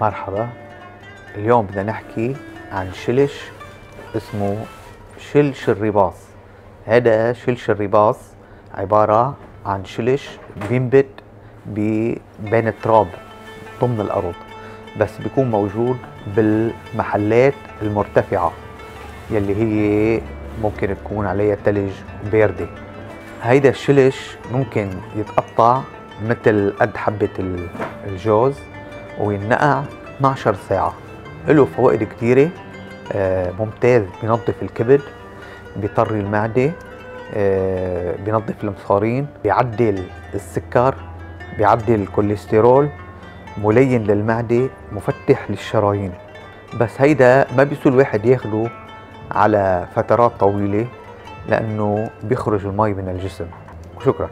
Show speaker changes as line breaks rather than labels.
مرحبا. اليوم بدنا نحكي عن شلش اسمه شلش الرباص هذا شلش الرباص عبارة عن شلش بينبت بين التراب ضمن الأرض بس بيكون موجود بالمحلات المرتفعة يلي هي ممكن تكون عليها تلج باردة. هيدا الشلش ممكن يتقطع مثل قد حبة الجوز. وينقع 12 ساعة. له فوائد كثيرة آه، ممتاز بينظف الكبد بيطري المعدة آه، بينظف المصارين بيعدل السكر بيعدل الكوليسترول ملين للمعدة مفتح للشرايين. بس هيدا ما بيسوى الواحد ياخده على فترات طويلة لأنه بيخرج المي من الجسم. وشكراً